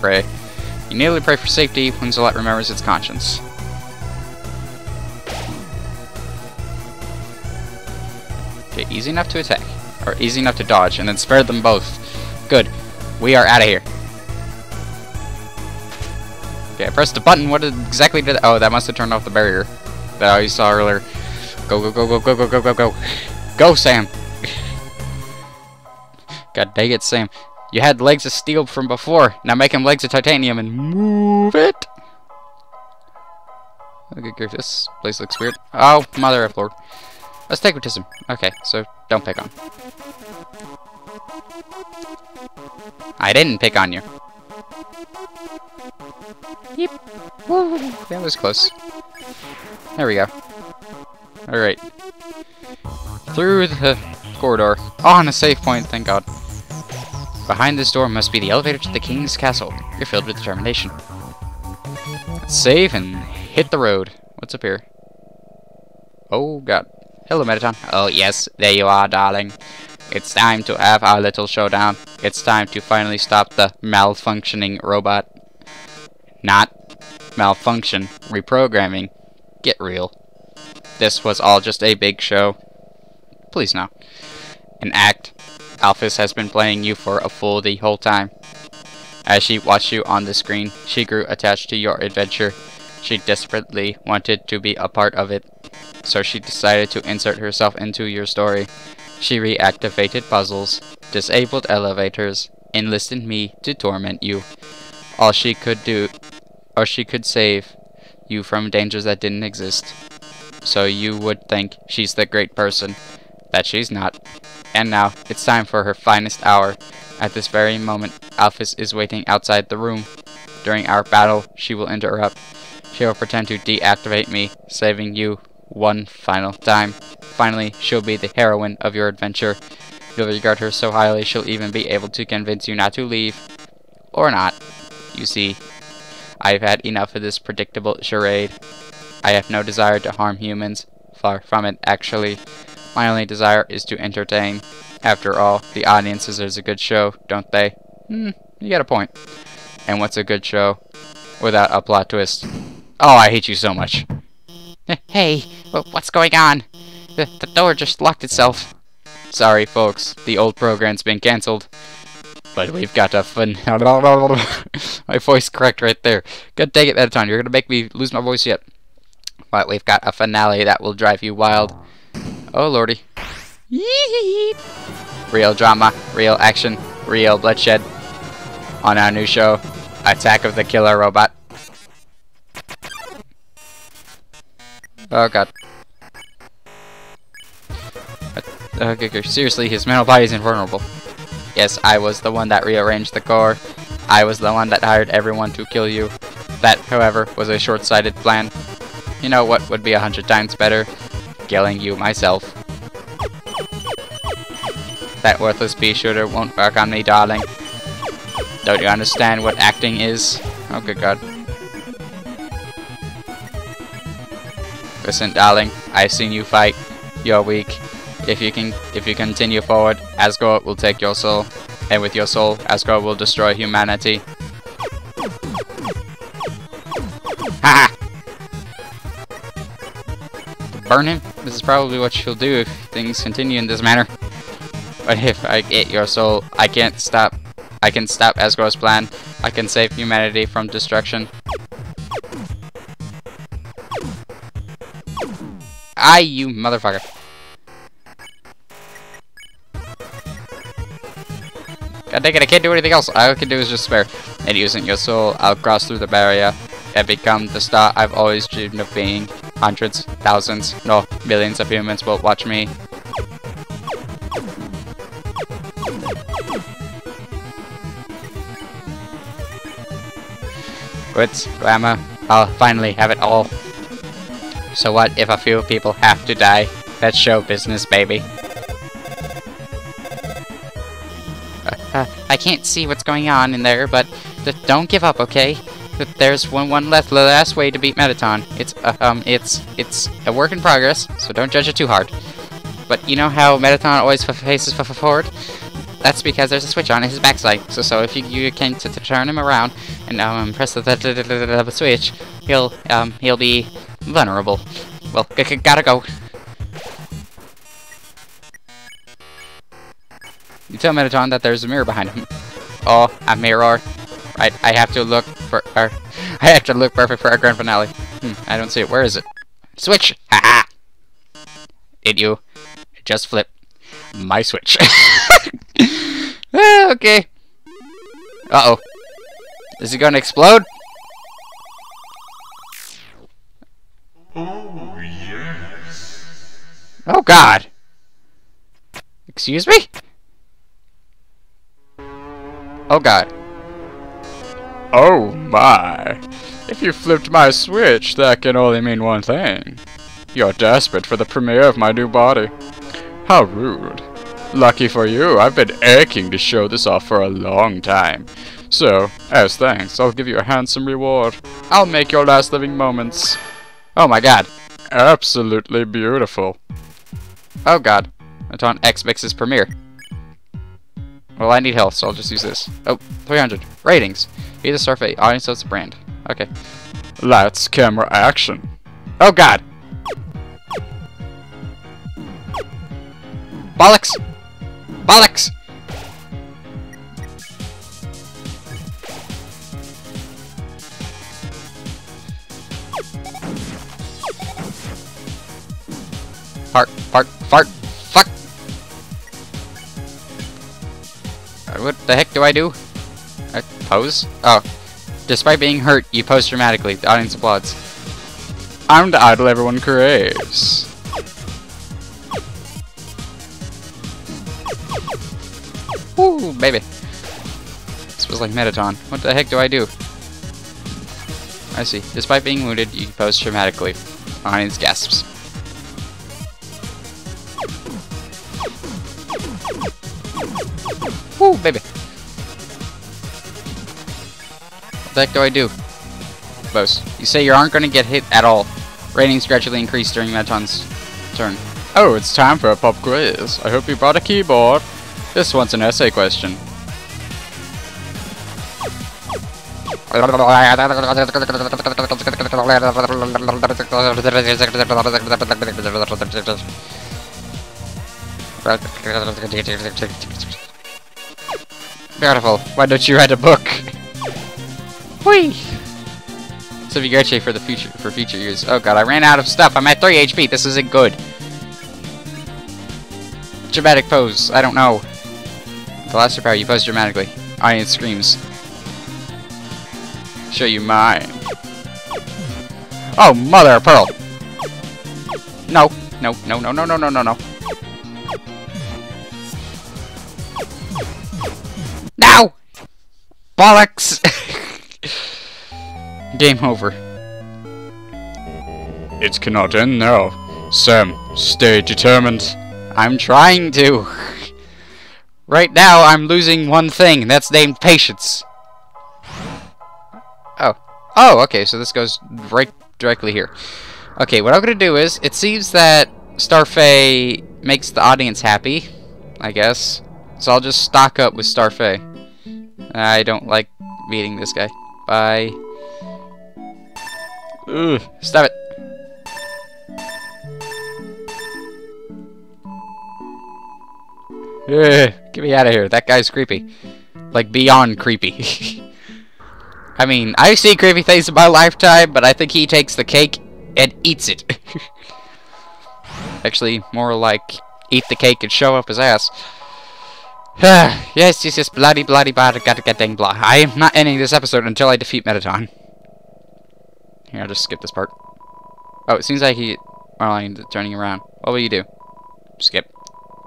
Pray. You nearly pray for safety. Whimsalot remembers its conscience. Okay, easy enough to attack. Or easy enough to dodge, and then spare them both. Good. We are out of here. Okay, I pressed the button. What exactly did... Oh, that must have turned off the barrier that I saw earlier. Go, go, go, go, go, go, go, go, go. Go, Sam! God dang it, Sam. You had legs of steel from before. Now make him legs of titanium and move it! Okay, this place looks weird. Oh, mother of lord. Astigmatism. Okay, so don't pick on. I didn't pick on you. Yep. Woo. That was close. There we go. Alright. Through the corridor. Oh, and a safe point, thank god. Behind this door must be the elevator to the king's castle. You're filled with determination. Let's save and hit the road. What's up here? Oh god. Hello, Mettaton. Oh yes, there you are, darling. It's time to have our little showdown. It's time to finally stop the malfunctioning robot. Not malfunction, reprogramming. Get real. This was all just a big show. Please no. An act. Alphys has been playing you for a fool the whole time. As she watched you on the screen, she grew attached to your adventure. She desperately wanted to be a part of it, so she decided to insert herself into your story. She reactivated puzzles, disabled elevators, enlisted me to torment you. All she could do, or she could save you from dangers that didn't exist. So you would think she's the great person that she's not. And now, it's time for her finest hour. At this very moment, Alphys is waiting outside the room. During our battle, she will interrupt. She will pretend to deactivate me, saving you one final time. Finally, she'll be the heroine of your adventure. You'll regard her so highly she'll even be able to convince you not to leave. Or not. You see, I've had enough of this predictable charade. I have no desire to harm humans. Far from it, actually. My only desire is to entertain. After all, the audience deserves a good show, don't they? Hmm, you got a point. And what's a good show without a plot twist? Oh, I hate you so much. Hey, what's going on? The, the door just locked itself. Sorry, folks. The old program's been cancelled. But we've got a fun... my voice cracked right there. God dang it, that time. You're to make me lose my voice yet. But we've got a finale that will drive you wild. Oh, lordy. Real drama, real action, real bloodshed. On our new show, Attack of the Killer Robot. Oh god. Uh, okay, seriously, his mental body is invulnerable. Yes, I was the one that rearranged the core. I was the one that hired everyone to kill you. That, however, was a short-sighted plan. You know what would be a hundred times better? Killing you myself. That worthless bee shooter won't work on me, darling. Don't you understand what acting is? Oh, good god. Listen, darling, I've seen you fight. You're weak. If you can, if you continue forward, Asgore will take your soul, and with your soul, Asgore will destroy humanity. Ha! Burn him. This is probably what she'll do if things continue in this manner. But if I get your soul, I can't stop. I can stop Asgore's plan. I can save humanity from destruction. Ah, you motherfucker. God dang it, I can't do anything else. All I can do is just spare. And using your soul, I'll cross through the barrier and become the star I've always dreamed of being. Hundreds, thousands, no, millions of humans will watch me. Good, glamour. I'll finally have it all. So what if a few people have to die? That's show business, baby. Uh, uh, I can't see what's going on in there, but don't give up, okay? There's one one left the last way to beat Mettaton. It's uh, um it's it's a work in progress, so don't judge it too hard. But you know how Mettaton always faces forward? That's because there's a switch on his backside. So so if you you can turn him around and um press the, the, the, the switch, he'll um he'll be vulnerable. Well, gotta go. You tell Mettaton that there's a mirror behind him. Oh, a mirror. Right, I have to look for our, I have to look perfect for our grand finale. Hmm, I don't see it. Where is it? Switch! Haha! Did you? Just flip my switch. ah, okay. Uh-oh. Is it gonna explode? Oh, yes. Oh, God. Excuse me? Oh, God. Oh, my. If you flipped my switch, that can only mean one thing. You're desperate for the premiere of my new body. How rude. Lucky for you, I've been aching to show this off for a long time. So, as thanks, I'll give you a handsome reward. I'll make your last living moments Oh my god. Absolutely beautiful. Oh god. Mettaton EX mixes Premiere. Well, I need health, so I'll just use this. Oh, 300. Ratings. Either star for audience loves the brand. Okay. Let's camera action. Oh god! Bollocks! Bollocks! Fart, fart, fart, fuck! Uh, what the heck do I do? Pose? Oh. Despite being hurt, you pose dramatically. The audience applauds. I'm the idol everyone craves. Woo, baby. This was like Mettaton. What the heck do I do? I see. Despite being wounded, you pose dramatically. Audience gasps. Woo, baby. What the heck do I do? Bose, you say you aren't going to get hit at all. Ratings gradually increase during Mettaton's turn. Oh, it's time for a pop quiz. I hope you brought a keyboard. This one's an essay question. Beautiful. Why don't you write a book? Whee! Gertrude for the future for future use. Oh god, I ran out of stuff. I'm at 3 HP. This isn't good. Dramatic pose. I don't know. The last power, you pose dramatically. Audience screams. Show you mine. Oh, mother of pearl. No, no, no, no, no, no, no, no, no. No! Bollocks! Game over. It cannot end now. Sam, stay determined. I'm trying to. Right now, I'm losing one thing. That's named patience. Oh. Oh, okay, so this goes right directly here. Okay, what I'm gonna do is, it seems that Starfait makes the audience happy, I guess. So I'll just stock up with Starfait. I don't like meeting this guy. Bye. Stop it. Ugh, get me out of here. That guy's creepy. Like, beyond creepy. I mean, I've seen creepy things in my lifetime, but I think he takes the cake and eats it. Actually, more like eat the cake and show up his ass. yes, yes, yes, bloody, bloody, bloody, gotta get dang blah. I am not ending this episode until I defeat Mettaton. Here, I'll just skip this part. Oh, it seems like he... Marlene turning around. What will you do? Skip.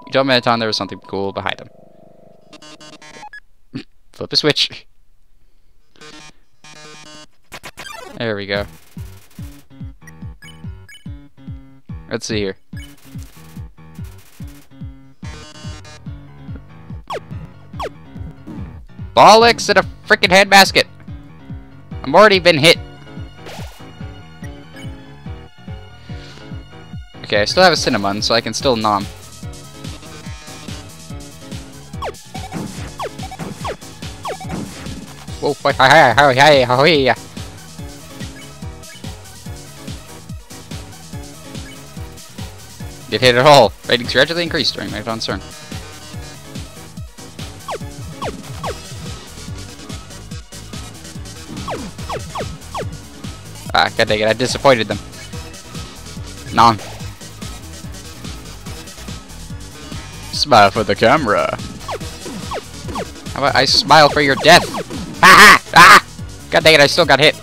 You told Mettaton there was something cool behind him. Flip a switch. There we go. Let's see here. Bollocks at a freaking head basket! I'm already been hit. Okay, I still have a cinnamon, so I can still nom. Whoa, hi, hi, hi, hi, hi, hi. Get hit at all. Ratings gradually increased during my turn. Ah, god dang it, I disappointed them. Non. Smile for the camera. How about I smile for your death? Ah! Ah! God dang it, I still got hit.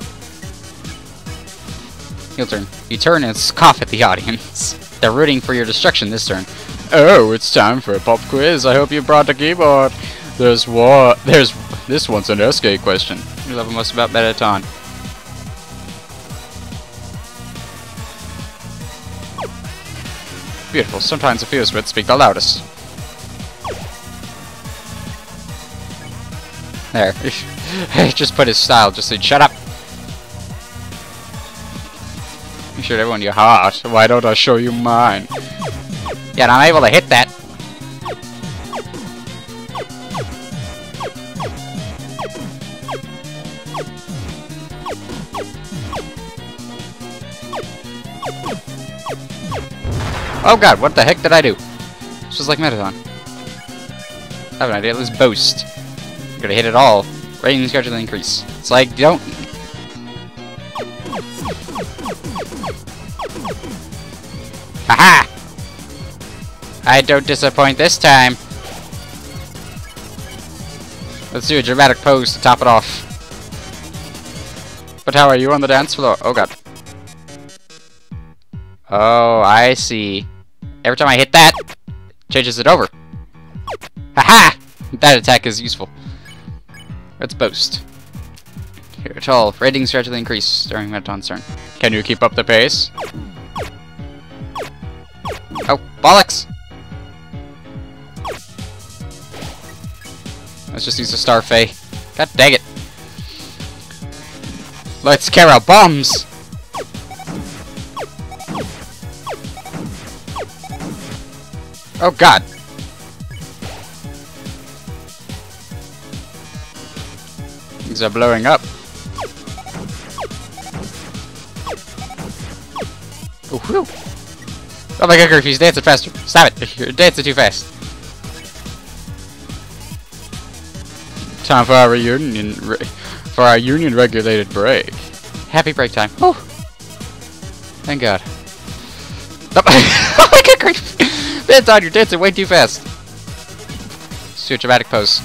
Heel turn. You turn and scoff at the audience. They're rooting for your destruction this turn. Oh, it's time for a pop quiz. I hope you brought the keyboard. There's what? There's this one's an SK question. You love most about Mettaton. Beautiful. Sometimes the fears words speak the loudest. There. just put his style. Just said, shut up. You showed everyone your heart. Why don't I show you mine? Yeah, I'm able to hit that. Oh god, what the heck did I do? This was like Mettaton. I have an idea, let's boast. You're gonna hit it all. Ratings gradually increase. It's like, don't... Haha! I don't disappoint this time. Let's do a dramatic pose to top it off. But how are you on the dance floor? Oh god. Oh, I see. Every time I hit that, changes it over. Haha! That attack is useful. Let's boast. Here at all, ratings gradually increase during Mettaton's turn. Can you keep up the pace? Oh, bollocks! Let's just use a Starfait. God dang it. Let's carry out bombs! Oh god! Things are blowing up. Oh, whew. oh my god, Griff, he's dancing faster. Stop it! You're dancing too fast. Time for our reunion, for our union regulated break. Happy break time. Oh, thank God. Benton, you're dancing way too fast. Let's do a dramatic pose.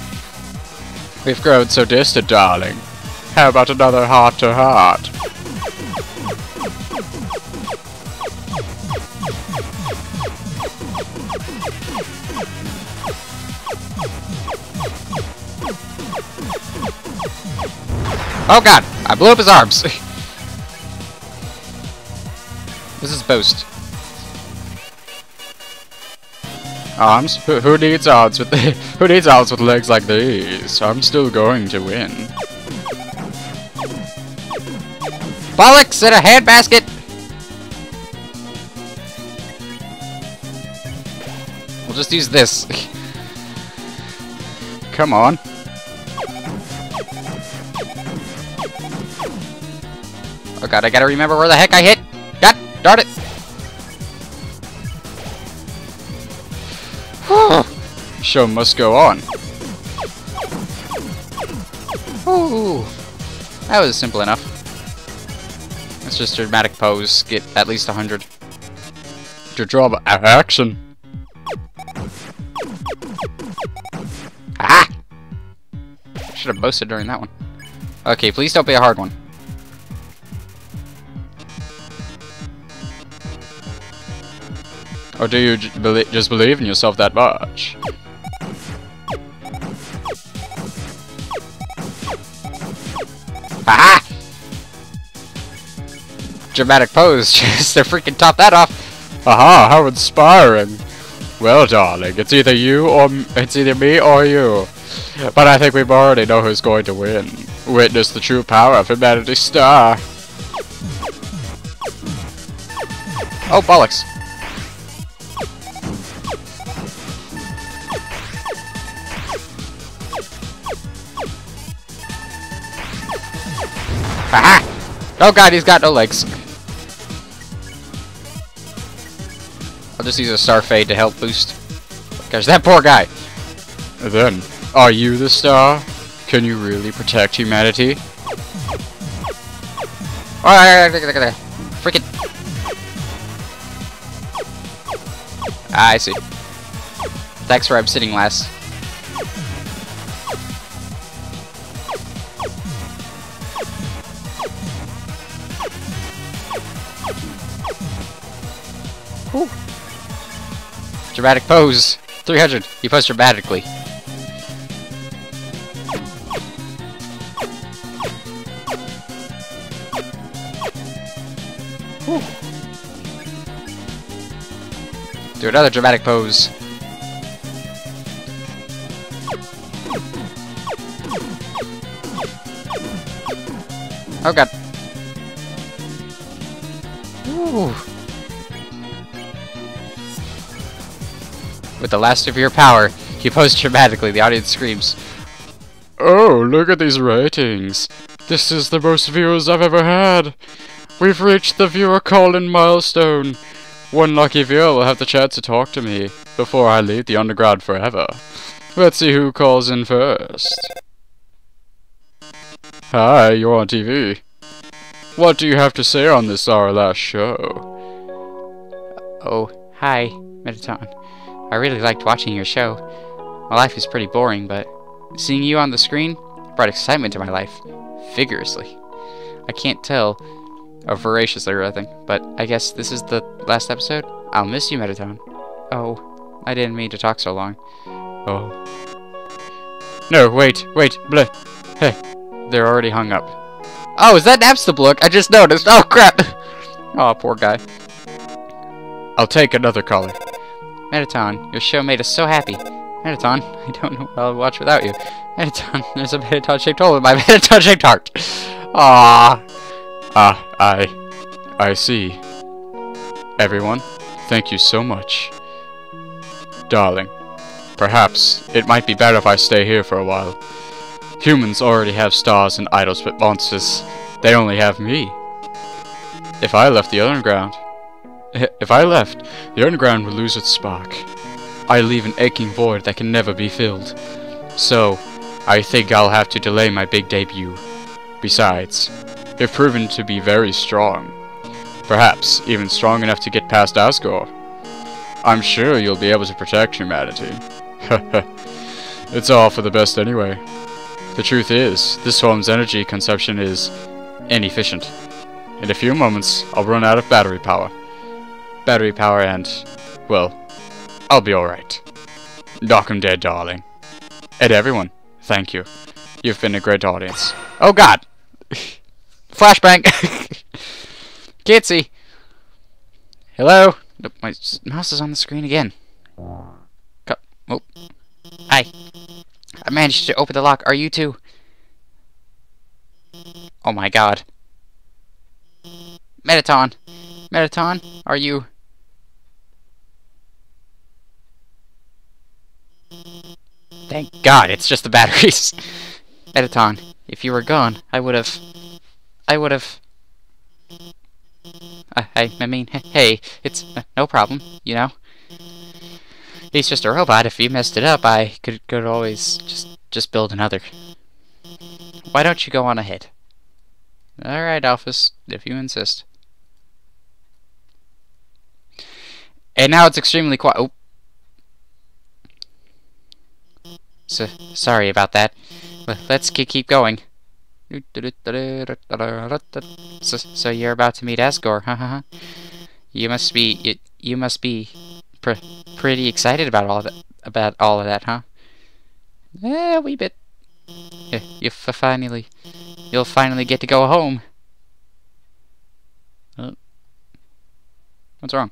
We've grown so distant, darling. How about another heart to heart? Oh god! I blew up his arms! this is Boost. Oh, arms? Who, who needs arms with who needs arms with legs like these? I'm still going to win. Bollocks in a handbasket! We'll just use this. Come on. Oh god, I gotta remember where the heck I hit! God darn it! Show must go on. Ooh, that was simple enough. Let's just dramatic pose, get at least a hundred. To draw action. Ah! Should have boasted during that one. Okay, please don't be a hard one. Or do you just believe in yourself that much? Dramatic pose, just to freaking top that off. Aha, how inspiring. Well, darling, it's either you or it's either me or you. But I think we already know who's going to win. Witness the true power of Humanity Star. Oh, bollocks. Aha! Oh god, he's got no legs. I'll just use a star fade to help boost. Gosh, that poor guy. Then, are you the star? Can you really protect humanity? Oh, freaking. Ah, I see. Thanks for I'm sitting last. Whew. Dramatic pose. 300. You pose dramatically. Do another dramatic pose. Oh god. Ooh. With the last of your power, you pose dramatically. The audience screams. Oh, look at these ratings. This is the most views I've ever had. We've reached the viewer call-in milestone. One lucky viewer will have the chance to talk to me before I leave the underground forever. Let's see who calls in first. Hi, you're on TV. What do you have to say on this our last show? Oh, hi, Mettaton. I really liked watching your show. My life is pretty boring, but seeing you on the screen brought excitement to my life. Vigorously. I can't tell. Or voraciously, or anything. But I guess this is the last episode? I'll miss you, Mettaton. Oh, I didn't mean to talk so long. Oh. No, wait, wait, bleh. Hey, they're already hung up. Oh, is that Napstablook? I just noticed. Oh, crap. Oh, poor guy. I'll take another caller. Mettaton, your show made us so happy. Mettaton, I don't know what I'll watch without you. Mettaton, there's a Mettaton-shaped hole in my Mettaton-shaped heart. Ah. Ah, I... I see. Everyone, thank you so much. Darling, perhaps it might be better if I stay here for a while. Humans already have stars and idols, but monsters, they only have me. If I left the underground, if I left, the underground would lose its spark. I leave an aching void that can never be filled. So, I think I'll have to delay my big debut. Besides, you've proven to be very strong. Perhaps even strong enough to get past Asgore. I'm sure you'll be able to protect humanity. it's all for the best anyway. The truth is, this form's energy consumption is inefficient. In a few moments, I'll run out of battery power. Battery power and, well, I'll be alright. Knock 'em dead, darling. And everyone, thank you. You've been a great audience. Oh god! Flashbang! See. Hello? Nope, my mouse is on the screen again. Oh. Hi. I managed to open the lock. Are you too? Oh my god. Mettaton. Mettaton, are you... Thank God, it's just the batteries. Mettaton, if you were gone, I would have... I would have... Uh, I, I mean, hey, it's uh, no problem, you know? He's just a robot. If you messed it up, I could, could always just, just build another. Why don't you go on ahead? Alright, Alphys, if you insist. And now it's extremely quiet. Oh. So, sorry about that. Let's ke- keep going. So, so you're about to meet Asgore, huh? You must be you, you must be pr pretty excited about all that about all of that, huh? Eh, a wee bit. You, you f finally you'll finally get to go home. Oh. What's wrong?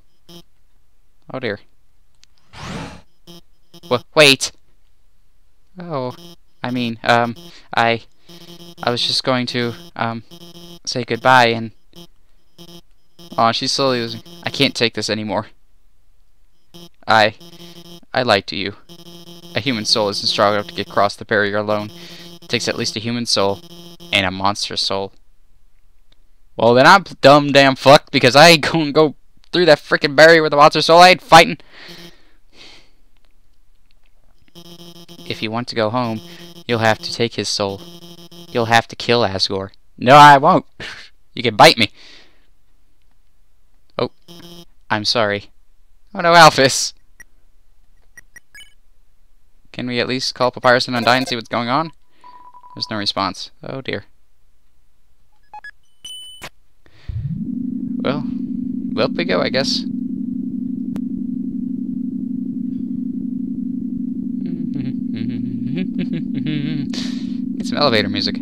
Oh dear. W wait. Oh, I mean, um, I, I was just going to, um, say goodbye and. Oh, she's slowly losing. I can't take this anymore. I, I lied to you. A human soul isn't strong enough to get across the barrier alone. It takes at least a human soul and a monster soul. Well, then I'm dumb damn fucked because I ain't gonna go through that freaking barrier with a monster soul. I ain't fighting. If you want to go home, you'll have to take his soul. You'll have to kill Asgore. No, I won't. You can bite me. Oh, I'm sorry. Oh no, Alphys. Can we at least call Papyrus and Undyne and see what's going on? There's no response. Oh dear. Well, up we go, I guess. Some elevator music.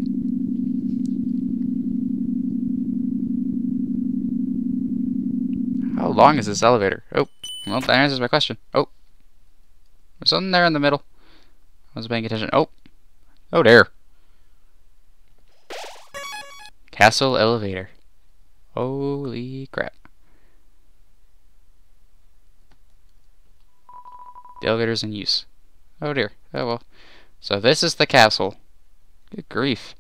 How long is this elevator? Oh, well, that answers my question. Oh, there's something there in the middle. I wasn't paying attention. Oh, oh there. Castle elevator. Holy crap. The elevator's in use. Oh dear. Oh well. So this is the castle. Good grief.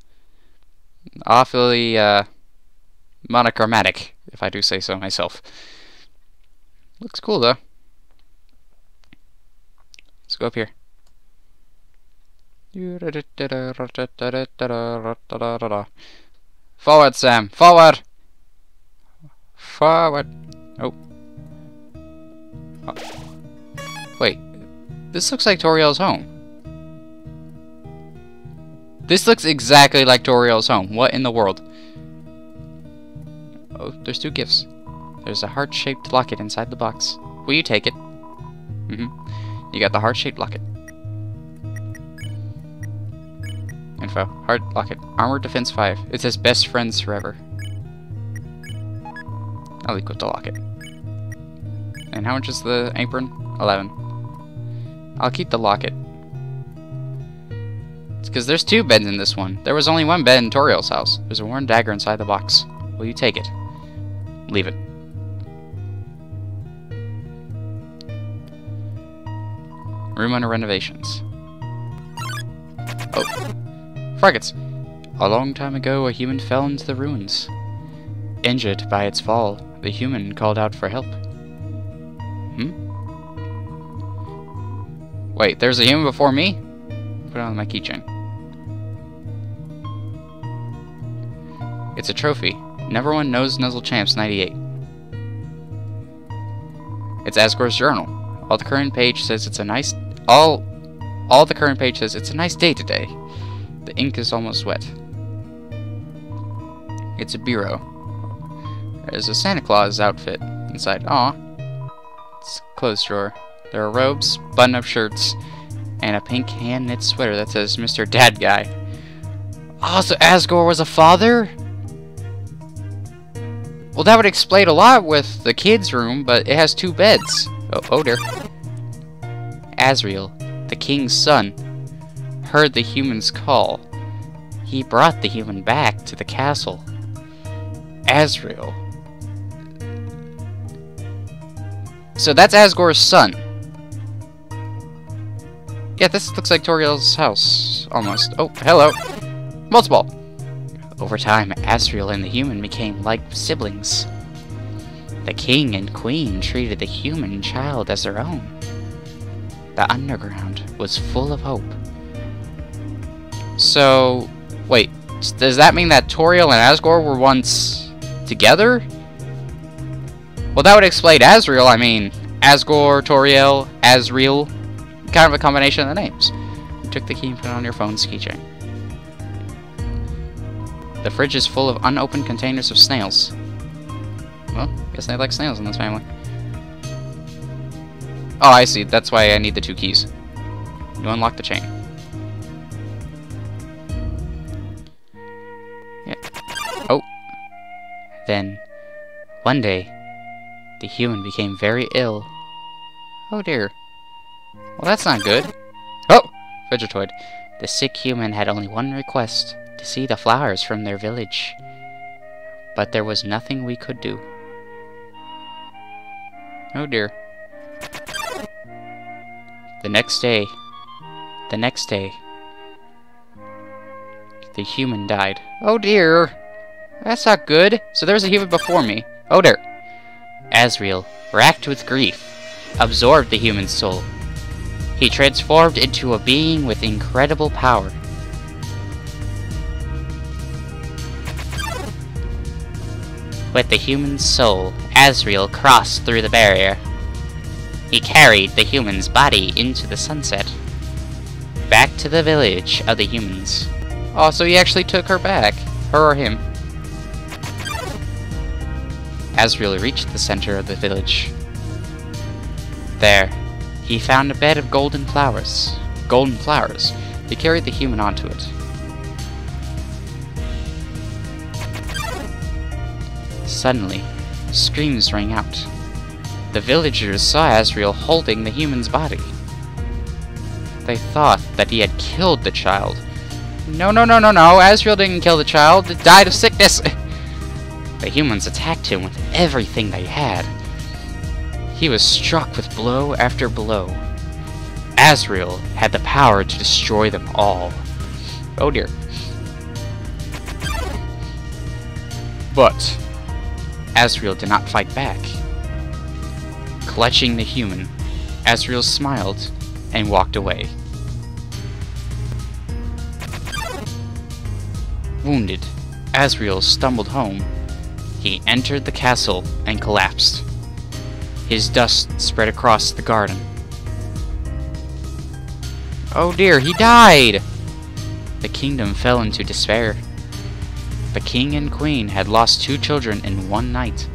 Awfully, uh, monochromatic, if I do say so myself. Looks cool though. Let's go up here. Forward, Sam. Forward. Forward. Oh. oh. Wait. This looks like Toriel's home. This looks exactly like Toriel's home. What in the world? Oh, there's two gifts. There's a heart-shaped locket inside the box. Will you take it? Mm-hmm. You got the heart-shaped locket. Info. Heart locket. Armor defense 5. It says best friends forever. I'll equip the locket. And how much is the apron? 11. I'll keep the locket. It's because there's two beds in this one. There was only one bed in Toriel's house. There's a worn dagger inside the box. Will you take it? Leave it. Room under renovations. Oh. Frigates! A long time ago, a human fell into the ruins. Injured by its fall, the human called out for help. Hmm? Wait, there's a human before me? Put it on my keychain. It's a trophy. Number one Nose Nuzzle Champs 98. It's Asgore's journal. All the current page says it's a nice all all the current page says it's a nice day today. The ink is almost wet. It's a bureau. There's a Santa Claus outfit inside. Aw. It's a clothes drawer. There are robes, button-up shirts, and a pink hand-knit sweater that says Mr. Dad Guy. Oh, so Asgore was a father? Well, that would explain a lot with the kids' room, but it has two beds. Oh, oh dear. Asriel, the king's son, heard the human's call. He brought the human back to the castle. Asriel. So that's Asgore's son. Yeah, this looks like Toriel's house, almost. Oh, hello. Multiple. Over time, Asriel and the human became like siblings. The king and queen treated the human child as their own. The underground was full of hope. So, wait, does that mean that Toriel and Asgore were once together? Well, that would explain Asriel. I mean, Asgore, Toriel, Asriel. Kind of a combination of the names. You took the key and put it on your phone's keychain. The fridge is full of unopened containers of snails. Well, guess they like snails in this family. Oh, I see. That's why I need the two keys. You unlock the chain. Yeah. Oh. Then, one day, the human became very ill. Oh dear. Well, that's not good. Oh! Vegetoid. The sick human had only one request to see the flowers from their village. But there was nothing we could do. Oh dear. The next day, the next day, the human died. Oh dear! That's not good. So there was a human before me. Oh dear. Asriel, racked with grief, absorbed the human soul. He transformed into a being with incredible power. With the human soul, Asriel crossed through the barrier. He carried the human's body into the sunset. Back to the village of the humans. Oh, so he actually took her back. Her or him. Asriel reached the center of the village. There, he found a bed of golden flowers. Golden flowers. He carried the human onto it. Suddenly, screams rang out. The villagers saw Asriel holding the human's body. They thought that he had killed the child. No, no, no, no, no, Asriel didn't kill the child, it died of sickness! the humans attacked him with everything they had. He was struck with blow after blow. Asriel had the power to destroy them all. Oh dear. But, Asriel did not fight back. Clutching the human, Asriel smiled and walked away. Wounded, Asriel stumbled home. He entered the castle and collapsed. His dust spread across the garden. Oh dear, he died! The kingdom fell into despair. The king and queen had lost two children in one night.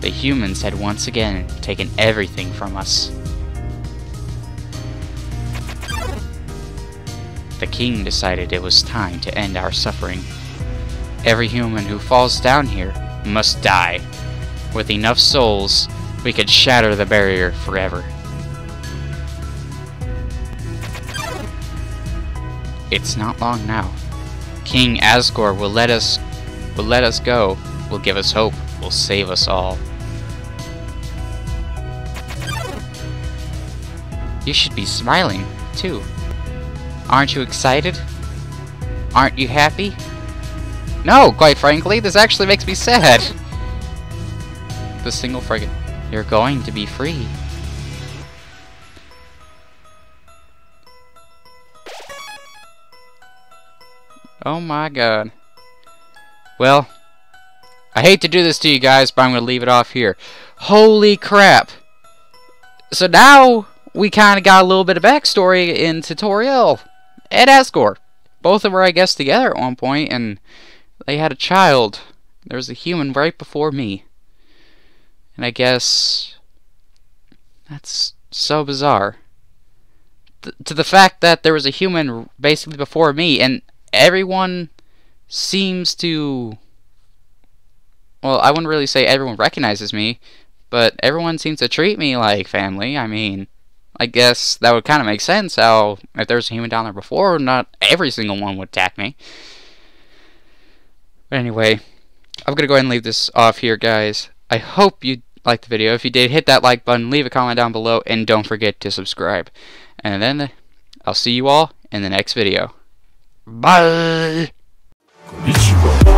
The humans had once again taken everything from us. The king decided it was time to end our suffering. Every human who falls down here must die. With enough souls, we could shatter the barrier forever. It's not long now. King Asgore will let us will let us go, will give us hope, will save us all. You should be smiling, too. Aren't you excited? Aren't you happy? No, quite frankly, this actually makes me sad. The single frigate. You're going to be free. Oh my god. Well, I hate to do this to you guys, but I'm going to leave it off here. Holy crap! So now, we kind of got a little bit of backstory in Toriel and Asgore. Both of them were, I guess, together at one point, and they had a child. There was a human right before me. And I guess... That's so bizarre. Th to the fact that there was a human basically before me, and everyone seems to... Well, I wouldn't really say everyone recognizes me, but everyone seems to treat me like family. I mean, I guess that would kind of make sense how, if there was a human down there before, not every single one would attack me. But anyway, I'm going to go ahead and leave this off here, guys. I hope you liked the video. If you did, hit that like button, leave a comment down below, and don't forget to subscribe. And then, I'll see you all in the next video. Bye! Konnichiwa.